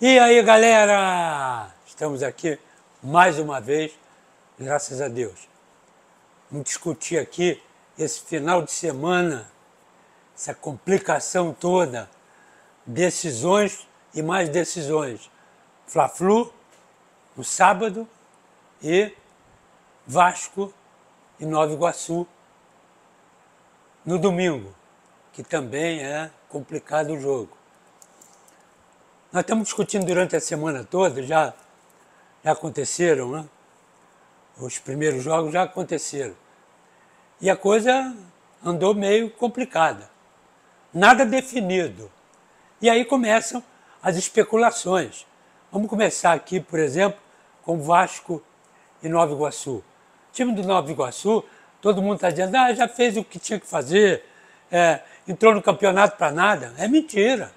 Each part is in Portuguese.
E aí, galera? Estamos aqui mais uma vez, graças a Deus. Vamos discutir aqui esse final de semana, essa complicação toda, decisões e mais decisões. Fla-Flu no sábado e Vasco e Nova Iguaçu no domingo, que também é complicado o jogo. Nós estamos discutindo durante a semana toda, já, já aconteceram, né? Os primeiros jogos já aconteceram. E a coisa andou meio complicada. Nada definido. E aí começam as especulações. Vamos começar aqui, por exemplo, com Vasco e Nova Iguaçu. O time do Nova Iguaçu, todo mundo está dizendo, ah, já fez o que tinha que fazer, é, entrou no campeonato para nada. É mentira.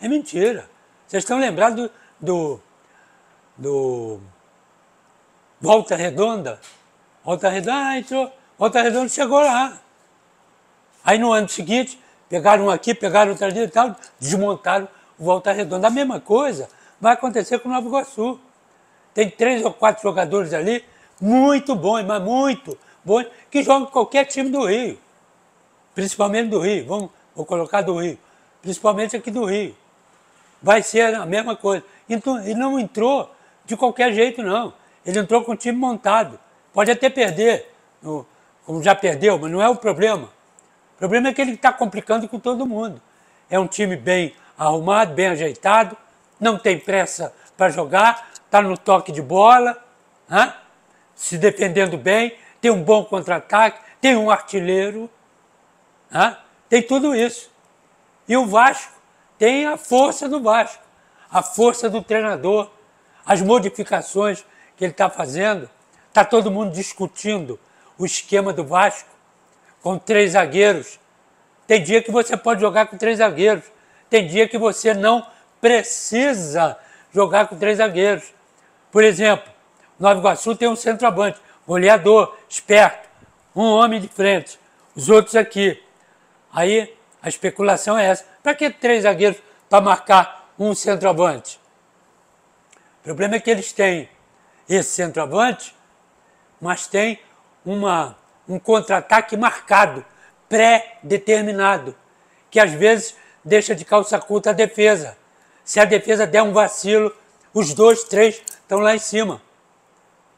É mentira. Vocês estão lembrados do, do, do Volta Redonda? Volta Redonda, ah, entrou. Volta Redonda chegou lá. Aí no ano seguinte, pegaram um aqui, pegaram outro ali e tal, desmontaram o Volta Redonda. A mesma coisa vai acontecer com o Nova Iguaçu. Tem três ou quatro jogadores ali, muito bons, mas muito bons, que jogam qualquer time do Rio. Principalmente do Rio. Vamos, vou colocar do Rio. Principalmente aqui do Rio vai ser a mesma coisa. Então, ele não entrou de qualquer jeito, não. Ele entrou com o time montado. Pode até perder, como já perdeu, mas não é o problema. O problema é que ele está complicando com todo mundo. É um time bem arrumado, bem ajeitado, não tem pressa para jogar, está no toque de bola, se defendendo bem, tem um bom contra-ataque, tem um artilheiro, tem tudo isso. E o Vasco tem a força do Vasco, a força do treinador, as modificações que ele está fazendo. Está todo mundo discutindo o esquema do Vasco com três zagueiros. Tem dia que você pode jogar com três zagueiros, tem dia que você não precisa jogar com três zagueiros. Por exemplo, Nova Iguaçu tem um centroavante, goleador, esperto, um homem de frente, os outros aqui. Aí a especulação é essa. Para que três zagueiros para marcar um centroavante? O problema é que eles têm esse centroavante, mas tem uma, um contra-ataque marcado, pré-determinado, que às vezes deixa de calça curta a defesa. Se a defesa der um vacilo, os dois, três estão lá em cima.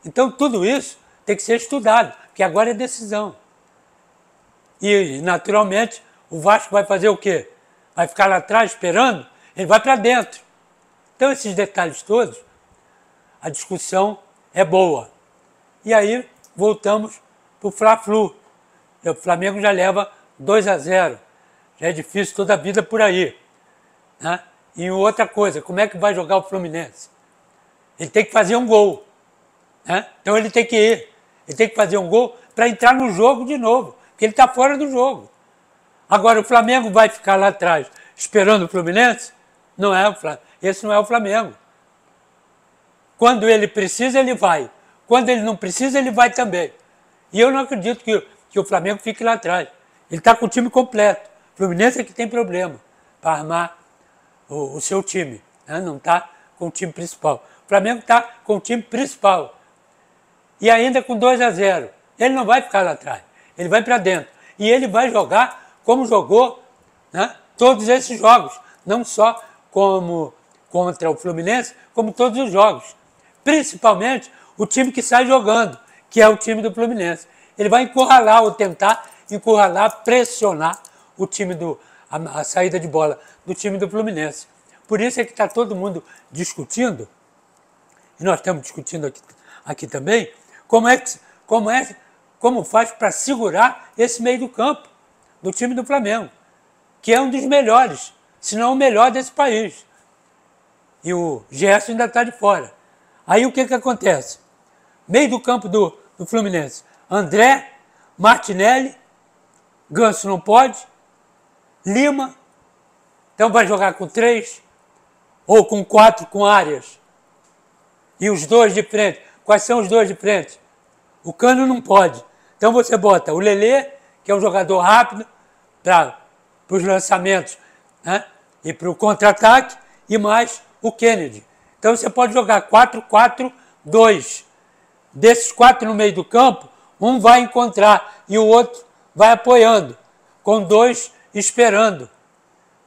Então tudo isso tem que ser estudado, porque agora é decisão. E, naturalmente, o Vasco vai fazer o quê? Vai ficar lá atrás esperando? Ele vai para dentro. Então, esses detalhes todos, a discussão é boa. E aí, voltamos para o Fla-Flu. O Flamengo já leva 2 a 0. Já é difícil toda a vida por aí. Né? E outra coisa, como é que vai jogar o Fluminense? Ele tem que fazer um gol. Né? Então ele tem que ir. Ele tem que fazer um gol para entrar no jogo de novo, porque ele está fora do jogo. Agora, o Flamengo vai ficar lá atrás esperando o Fluminense? Não é o Flamengo. Esse não é o Flamengo. Quando ele precisa, ele vai. Quando ele não precisa, ele vai também. E eu não acredito que, que o Flamengo fique lá atrás. Ele está com o time completo. O Fluminense é que tem problema para armar o, o, seu time. Né? Não está com o time principal. O Flamengo está com o time principal. E ainda com 2 a 0. Ele não vai ficar lá atrás. Ele vai para dentro. E ele vai jogar como jogou né, todos esses jogos, não só como contra o Fluminense, como todos os jogos. Principalmente o time que sai jogando, que é o time do Fluminense. Ele vai encurralar ou tentar encurralar, pressionar o time do a, a saída de bola do time do Fluminense. Por isso é que está todo mundo discutindo, e nós estamos discutindo aqui, aqui também, como é que, como é como faz para segurar esse meio do campo do time do Flamengo, que é um dos melhores, se não o melhor desse país. E o Gerson ainda está de fora. Aí o que, que acontece? Meio do campo do, do Fluminense, André, Martinelli, Ganso não pode, Lima, então vai jogar com três, ou com quatro com áreas. E os dois de frente. Quais são os dois de frente? O Cano não pode. Então você bota o Lelê, que é um jogador rápido, para os lançamentos né? e para o contra-ataque, e mais o Kennedy. Então você pode jogar 4-4-2. Desses quatro no meio do campo, um vai encontrar e o outro vai apoiando, com dois esperando.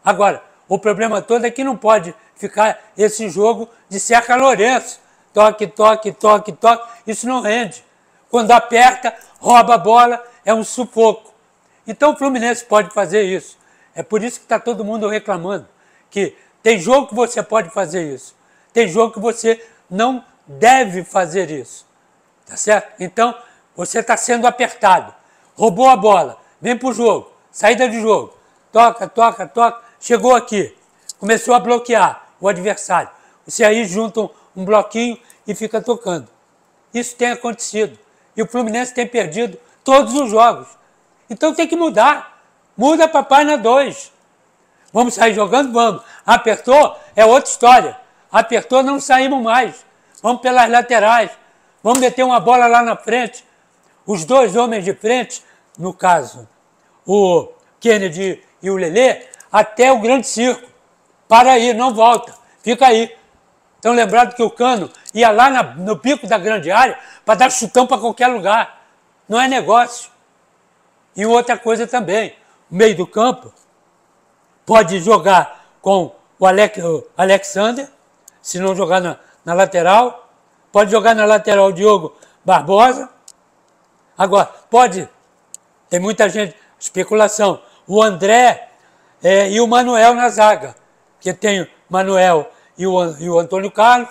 Agora, o problema todo é que não pode ficar esse jogo de Serra Lourenço. Toque, toque, toque, toque. Isso não rende. Quando aperta, rouba a bola, é um sufoco. Então o Fluminense pode fazer isso. É por isso que está todo mundo reclamando. Que tem jogo que você pode fazer isso. Tem jogo que você não deve fazer isso. Tá certo? Então, você está sendo apertado. Roubou a bola. Vem para o jogo. Saída de jogo. Toca, toca, toca. Chegou aqui. Começou a bloquear o adversário. Você aí junta um, um bloquinho e fica tocando. Isso tem acontecido. E o Fluminense tem perdido todos os jogos. Então tem que mudar. Muda para a página 2. Vamos sair jogando? Vamos. Apertou? É outra história. Apertou, não saímos mais. Vamos pelas laterais. Vamos meter uma bola lá na frente. Os dois homens de frente, no caso, o Kennedy e o Lelê, até o grande circo. Para aí, não volta. Fica aí. Estão lembrados que o cano ia lá na, no pico da grande área para dar chutão para qualquer lugar. Não é negócio. E outra coisa também, o meio do campo pode jogar com o, Alex, o Alexander, se não jogar na, na lateral, pode jogar na lateral o Diogo Barbosa. Agora, pode, tem muita gente, especulação, o André é, e o Manuel na zaga, que tem o Manuel e o, e o Antônio Carlos.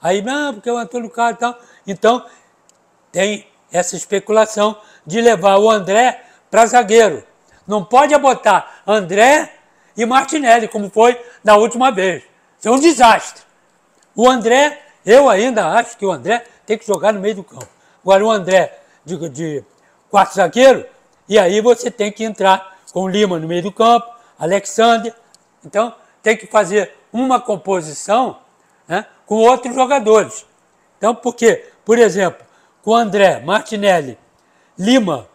Aí, não, porque o Antônio Carlos e tal. Então, tem essa especulação de levar o André para zagueiro. Não pode botar André e Martinelli, como foi da última vez. Isso é um desastre. O André, eu ainda acho que o André tem que jogar no meio do campo. Agora, o André de, de quarto zagueiro, e aí você tem que entrar com o Lima no meio do campo, Alexander. Então, tem que fazer uma composição né, com outros jogadores. Então, por quê? Por exemplo, com André, Martinelli, Lima,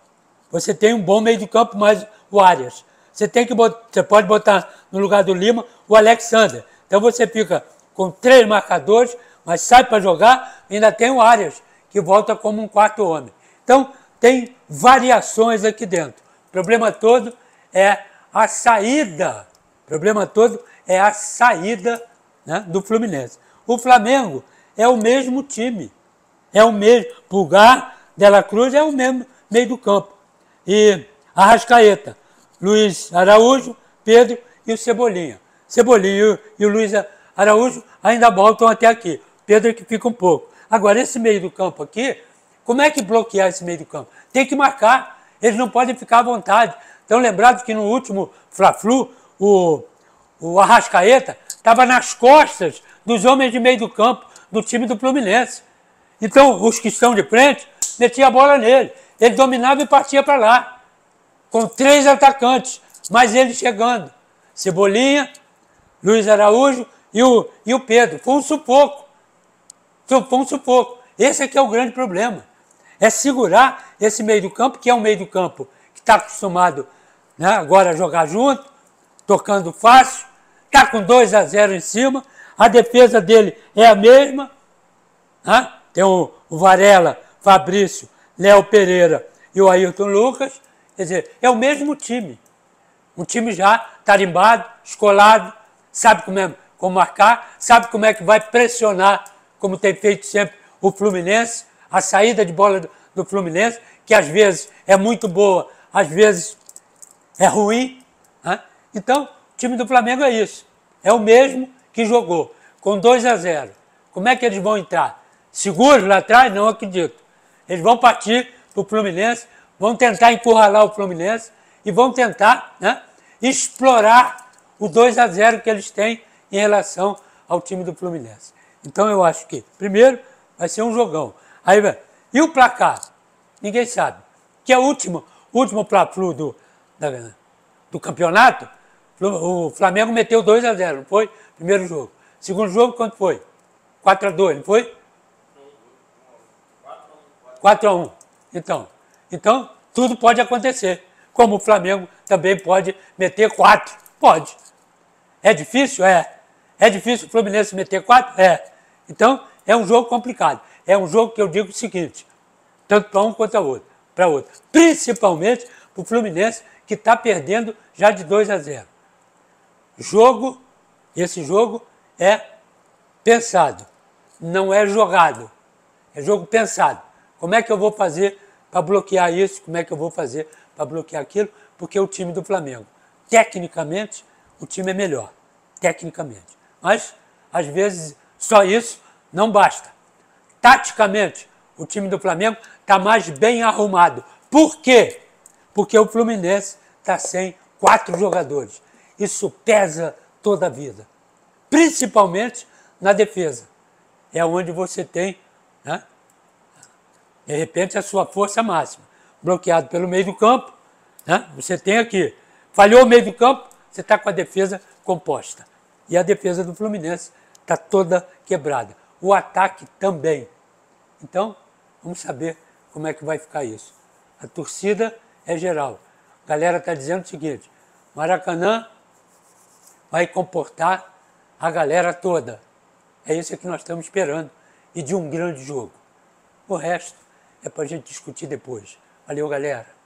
você tem um bom meio de campo, mais o Arias. Você, tem que botar, você pode botar no lugar do Lima o Alexander. Então você fica com três marcadores, mas sai para jogar, ainda tem o Arias, que volta como um quarto homem. Então, tem variações aqui dentro. O problema todo é a saída. O problema todo é a saída né, do Fluminense. O Flamengo é o mesmo time. É o mesmo. Pulgar, Dela Cruz é o mesmo meio do campo. E Arrascaeta, Luiz Araújo, Pedro e o Cebolinha. Cebolinha e o Luiz Araújo ainda voltam até aqui. Pedro que fica um pouco. Agora, esse meio do campo aqui, como é que bloquear esse meio do campo? Tem que marcar. Eles não podem ficar à vontade. Então, lembrado que no último Fla-Flu, o, o Arrascaeta estava nas costas dos homens de meio do campo do time do Fluminense. Então, os que estão de frente, metia a bola nele. Ele dominava e partia para lá. Com três atacantes, mas ele chegando. Cebolinha, Luiz Araújo e o, e o Pedro. Foi um sufoco. Foi um sufoco. Esse aqui é o grande problema. É segurar esse meio do campo, que é um meio do campo que está acostumado né, agora a jogar junto, tocando fácil, está com 2 a 0 em cima, a defesa dele é a mesma. Né? Tem o, o Varela, Fabrício, Léo Pereira e o Ayrton Lucas. Quer dizer, é o mesmo time. Um time já tarimbado, escolado, sabe como, é, como marcar, sabe como é que vai pressionar, como tem feito sempre o Fluminense, a saída de bola do, do Fluminense, que às vezes é muito boa, às vezes é ruim. Né? Então, o time do Flamengo é isso. É o mesmo que jogou, com 2 a 0. Como é que eles vão entrar? Seguros lá atrás? Não acredito. Eles vão partir para o Fluminense, vão tentar encurralar o Fluminense e vão tentar né, explorar o 2 a 0 que eles têm em relação ao time do Fluminense. Então eu acho que, primeiro, vai ser um jogão. Aí, e o placar? Ninguém sabe. Que é o último, último Fla-Flu do, do campeonato, o Flamengo meteu 2 a 0 não foi? Primeiro jogo. Segundo jogo, quanto foi? 4 a 2 não foi? 4 a 1. Então, então, tudo pode acontecer. Como o Flamengo também pode meter 4. Pode. É difícil? É. É difícil o Fluminense meter quatro? É. Então, é um jogo complicado. É um jogo que eu digo o seguinte, tanto para um quanto para outro. Principalmente para o Fluminense, que está perdendo já de 2 a 0. Jogo, esse jogo é pensado, não é jogado. É jogo pensado. Como é que eu vou fazer para bloquear isso? Como é que eu vou fazer para bloquear aquilo? Porque o time do Flamengo, tecnicamente, o time é melhor. Tecnicamente. Mas, às vezes, só isso não basta. Taticamente, o time do Flamengo está mais bem arrumado. Por quê? Porque o Fluminense está sem quatro jogadores. Isso pesa toda a vida. Principalmente na defesa. É onde você tem, né, de repente, a sua força máxima. Bloqueado pelo meio do campo, né, você tem aqui. Falhou o meio do campo, você está com a defesa composta. E a defesa do Fluminense está toda quebrada. O ataque também. Então, vamos saber como é que vai ficar isso. A torcida é geral. A galera está dizendo o seguinte: Maracanã vai comportar a galera toda. É isso que nós estamos esperando. E de um grande jogo. O resto é para a gente discutir depois. Valeu, galera.